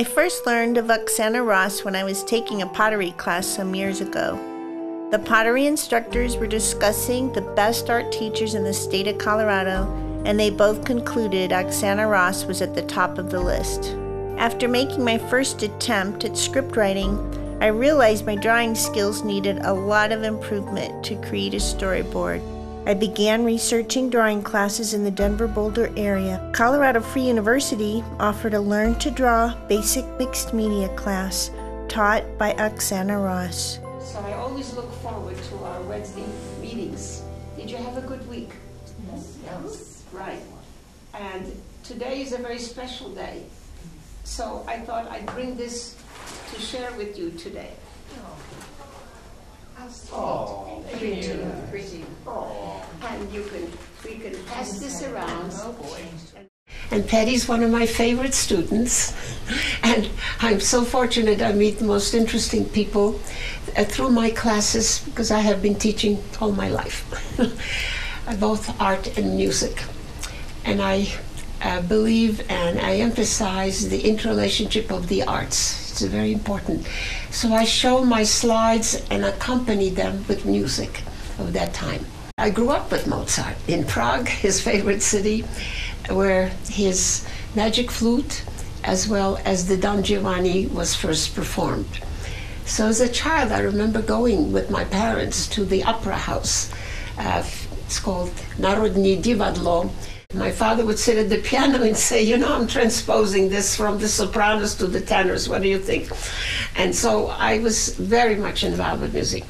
I first learned of Oksana Ross when I was taking a pottery class some years ago. The pottery instructors were discussing the best art teachers in the state of Colorado, and they both concluded Oksana Ross was at the top of the list. After making my first attempt at script writing, I realized my drawing skills needed a lot of improvement to create a storyboard. I began researching drawing classes in the Denver Boulder area. Colorado Free University offered a Learn to Draw Basic Mixed Media class taught by Oksana Ross. So I always look forward to our Wednesday meetings. Did you have a good week? Yes. Yes. Right. And today is a very special day. So I thought I'd bring this to share with you today. Oh, Pretty, pretty. And you can, we can pass this around. Oh, boy. And Patty's one of my favorite students. And I'm so fortunate I meet the most interesting people uh, through my classes because I have been teaching all my life, both art and music. And I uh, believe and I emphasize the interrelationship of the arts. It's very important. So I show my slides and accompany them with music of that time. I grew up with Mozart in Prague, his favorite city, where his magic flute as well as the Don Giovanni was first performed. So as a child, I remember going with my parents to the opera house. Uh, it's called Narodni Divadlo. My father would sit at the piano and say, You know, I'm transposing this from the sopranos to the tenors. What do you think? And so I was very much involved with music.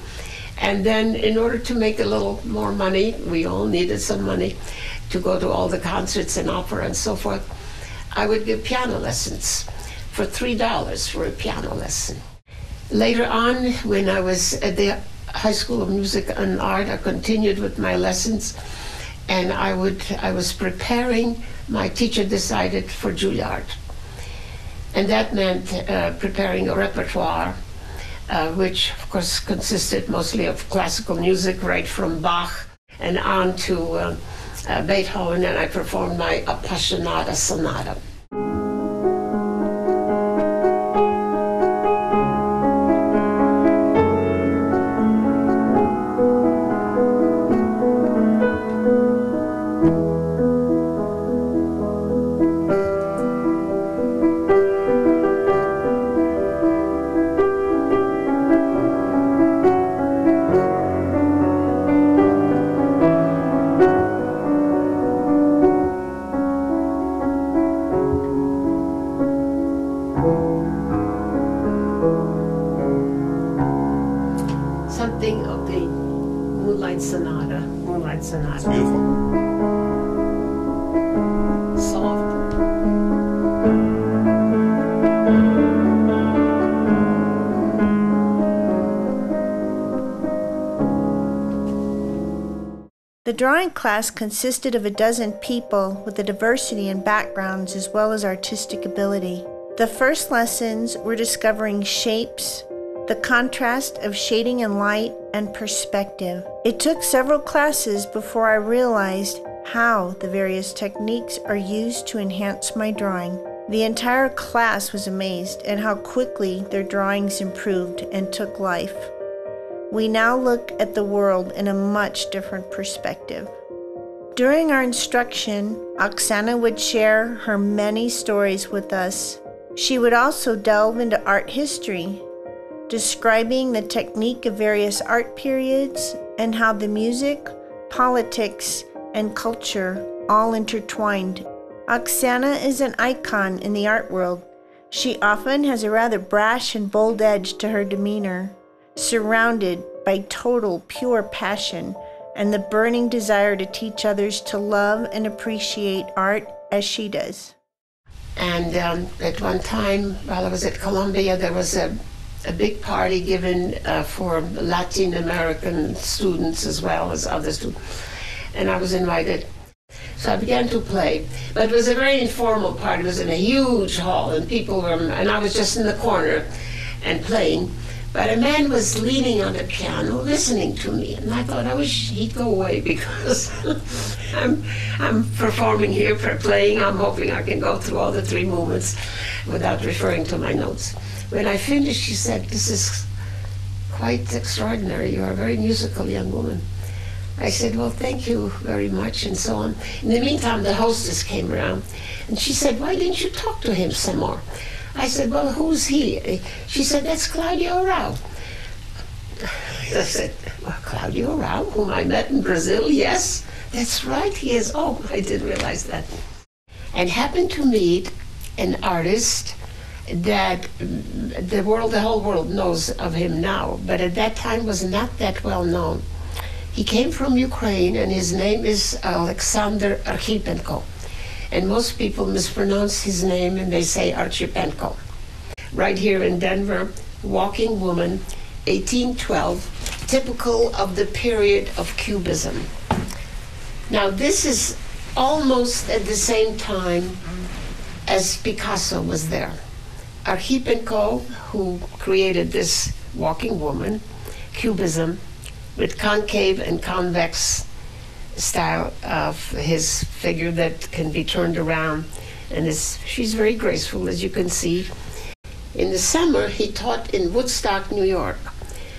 And then, in order to make a little more money, we all needed some money to go to all the concerts and opera and so forth. I would give piano lessons for $3 for a piano lesson. Later on, when I was at the High School of Music and Art, I continued with my lessons, and I would I was preparing. My teacher decided for Juilliard, and that meant uh, preparing a repertoire, uh, which of course consisted mostly of classical music, right from Bach and on to uh, uh Beethoven, and I performed my Appassionata Sonata. Something of the Moonlight Sonata. Moonlight Sonata. It's beautiful. Soft. The drawing class consisted of a dozen people with a diversity in backgrounds as well as artistic ability. The first lessons were discovering shapes, the contrast of shading and light, and perspective. It took several classes before I realized how the various techniques are used to enhance my drawing. The entire class was amazed at how quickly their drawings improved and took life. We now look at the world in a much different perspective. During our instruction, Oksana would share her many stories with us. She would also delve into art history, describing the technique of various art periods and how the music, politics, and culture all intertwined. Oksana is an icon in the art world. She often has a rather brash and bold edge to her demeanor surrounded by total pure passion and the burning desire to teach others to love and appreciate art as she does. And um, at one time, while I was at Columbia, there was a, a big party given uh, for Latin American students as well as other students. And I was invited. So I began to play. But it was a very informal party. It was in a huge hall, and people were, and I was just in the corner and playing. But a man was leaning on the piano listening to me, and I thought I wish he'd go away because I'm, I'm performing here, for playing. I'm hoping I can go through all the three movements without referring to my notes. When I finished, she said, This is quite extraordinary. You are a very musical young woman. I said, Well, thank you very much, and so on. In the meantime, the hostess came around, and she said, Why didn't you talk to him some more? I said, Well, who's he? She said, That's Claudio Arrau. I said, Well, Claudio Arrau, whom I met in Brazil, yes, that's right, he is. Oh, I didn't realize that. And happened to meet an artist that mm, the world, the whole world knows of him now, but at that time was not that well known. He came from Ukraine, and his name is Alexander Archipenko. And most people mispronounce his name and they say Archipenko. Right here in Denver, Walking Woman, 1812, typical of the period of Cubism. Now, this is almost at the same time as Picasso was there. Archipenko, who created this Walking Woman, Cubism, with concave and convex style of his figure that can be turned around. And is, she's very graceful, as you can see. In the summer, he taught in Woodstock, New York,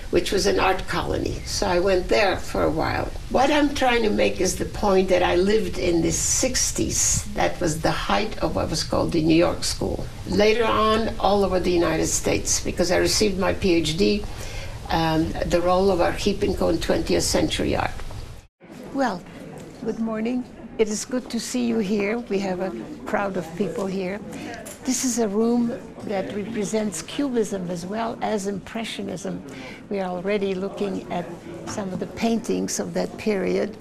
which was an art colony. So I went there for a while. What I'm trying to make is the point that I lived in the 60s. That was the height of what was called the New York School. Later on, all over the United States, because I received my PhD, um, the role of Archipenko in 20th century art. Well, good morning. It is good to see you here. We have a crowd of people here. This is a room that represents Cubism as well as Impressionism. We are already looking at some of the paintings of that period.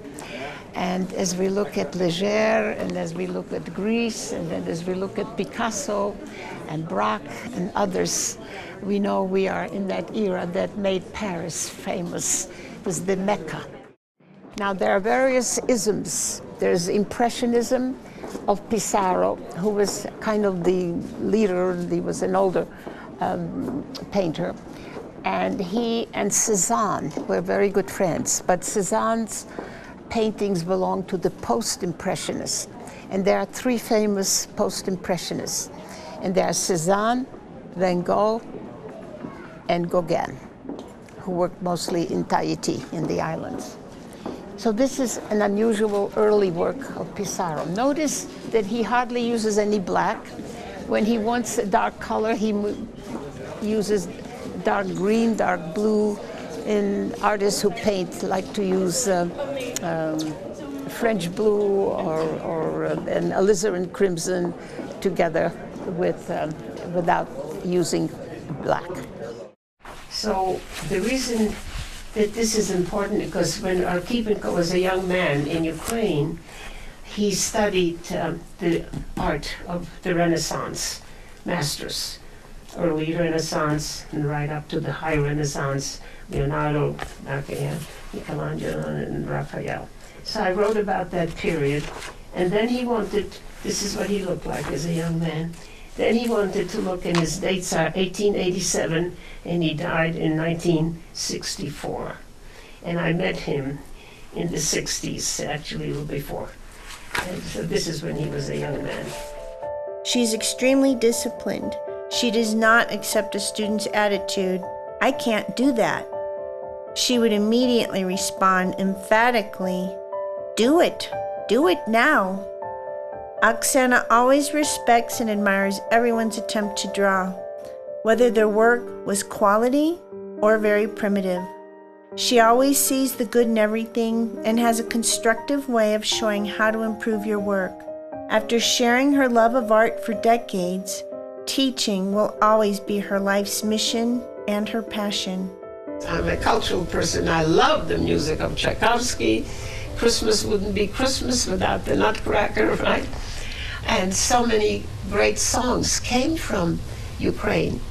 And as we look at Leger, and as we look at Gris, and then as we look at Picasso and Braque and others, we know we are in that era that made Paris famous. It was the Mecca. Now, there are various isms. There's Impressionism of Pissarro, who was kind of the leader, he was an older um, painter. And he and Cezanne were very good friends, but Cezanne's paintings belong to the post Impressionists. And there are three famous post Impressionists, and there are Cezanne, Van Gogh, and Gauguin, who worked mostly in Tahiti, in the islands. So this is an unusual early work of Pissarro. Notice that he hardly uses any black. When he wants a dark color, he uses dark green, dark blue. And artists who paint like to use uh, um, French blue or, or uh, an alizarin crimson together with, um, without using black. So the reason that this is important because when Archipenko was a young man in Ukraine, he studied uh, the art of the Renaissance masters, early Renaissance and right up to the high Renaissance, Leonardo, Michelangelo, and Raphael. So I wrote about that period, and then he wanted, this is what he looked like as a young man. Then he wanted to look, and his dates are 1887, and he died in 1964. And I met him in the 60s, actually, a little before. And so this is when he was a young man. She's extremely disciplined. She does not accept a student's attitude, I can't do that. She would immediately respond emphatically, Do it, do it now. Oksana always respects and admires everyone's attempt to draw, whether their work was quality or very primitive. She always sees the good in everything and has a constructive way of showing how to improve your work. After sharing her love of art for decades, teaching will always be her life's mission and her passion. I'm a cultural person. I love the music of Tchaikovsky. Christmas wouldn't be Christmas without the Nutcracker, right? And so many great songs came from Ukraine.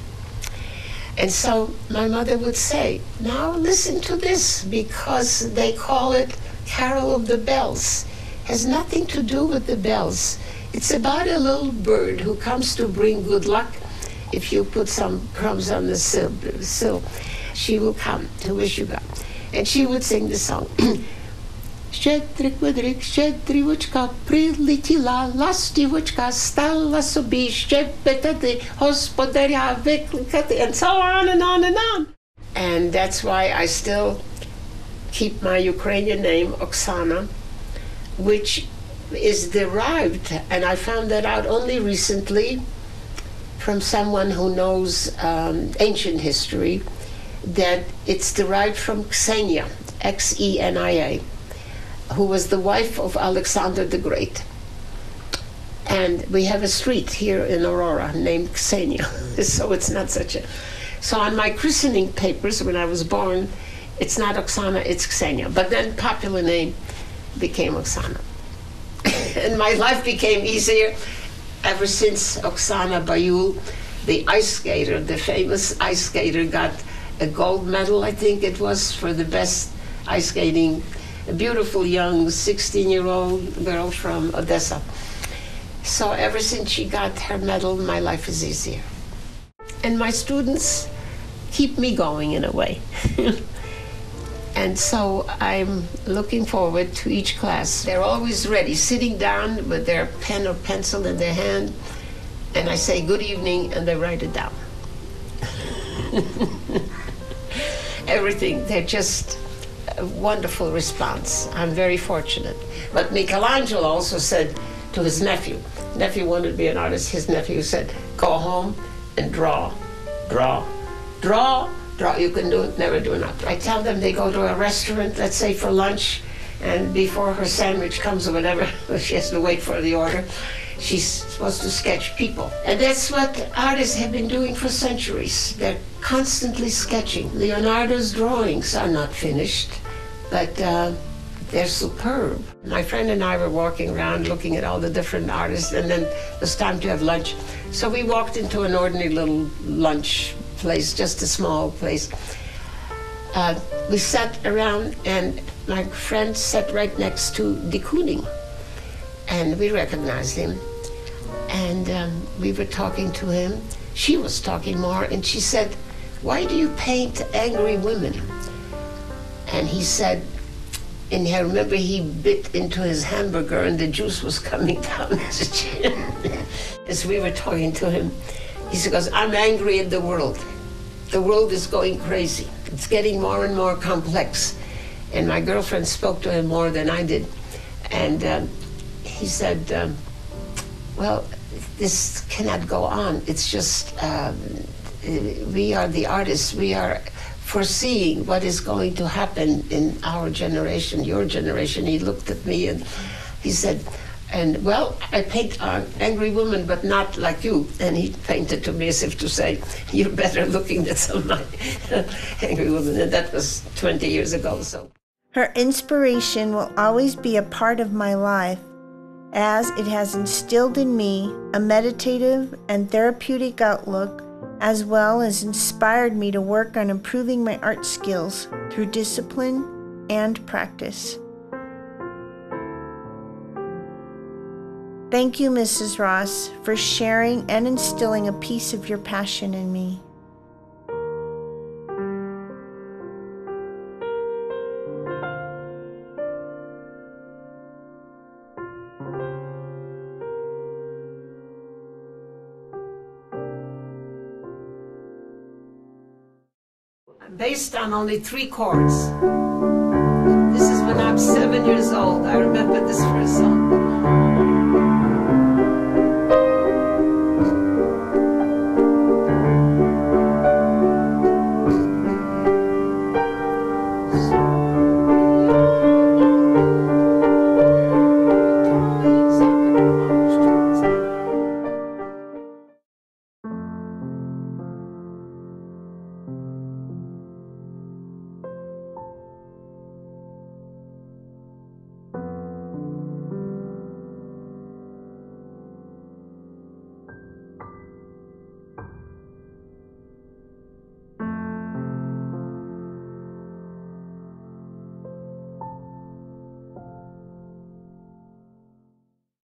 And so my mother would say, Now listen to this, because they call it Carol of the Bells. Has nothing to do with the bells. It's about a little bird who comes to bring good luck if you put some crumbs on the sill, she will come to wish you God. And she would sing the song. Щедрик, щедрівочка, прилетіла, ластівочка, стала собі щебетати, господаря викликати, and so on and on and on. And that's why I still keep my Ukrainian name, Oksana, which is derived, and I found that out only recently from someone who knows um, ancient history, that it's derived from Xenia, X E N I A who was the wife of Alexander the Great. And we have a street here in Aurora named Xenia, so it's not such a. So on my christening papers when I was born, it's not Oksana, it's Xenia. But then popular name became Oksana. and my life became easier ever since Oksana Bayul, the ice skater, the famous ice skater, got a gold medal, I think it was, for the best ice skating a beautiful young 16 year old girl from Odessa. So ever since she got her medal, my life is easier. And my students keep me going in a way. and so I'm looking forward to each class. They're always ready, sitting down with their pen or pencil in their hand, and I say good evening, and they write it down. Everything, they're just a wonderful response. I'm very fortunate. But Michelangelo also said to his nephew, nephew wanted to be an artist, his nephew said, go home and draw, draw, draw, draw. You can do it, never do enough. I tell them they go to a restaurant, let's say for lunch, and before her sandwich comes or whatever, she has to wait for the order. She's supposed to sketch people. And that's what artists have been doing for centuries. They're constantly sketching. Leonardo's drawings are not finished, but uh, they're superb. My friend and I were walking around looking at all the different artists, and then it was time to have lunch. So we walked into an ordinary little lunch place, just a small place. Uh, we sat around, and my friend sat right next to de Kooning, and we recognized him and um, we were talking to him. She was talking more, and she said, Why do you paint angry women? And he said, and I remember he bit into his hamburger and the juice was coming down his chin. As we were talking to him, he said, I'm angry at the world. The world is going crazy. It's getting more and more complex. And my girlfriend spoke to him more than I did. And um, he said, um, Well, this cannot go on. It's just um, we are the artists. We are foreseeing what is going to happen in our generation, your generation. He looked at me and he said, and well, I paint an angry woman, but not like you. And he painted to me as if to say, you're better looking than some of my angry women. And that was 20 years ago. So her inspiration will always be a part of my life as it has instilled in me a meditative and therapeutic outlook, as well as inspired me to work on improving my art skills through discipline and practice. Thank you, Mrs. Ross, for sharing and instilling a piece of your passion in me. Based on only three chords. This is when I'm seven years old. I remember this first song.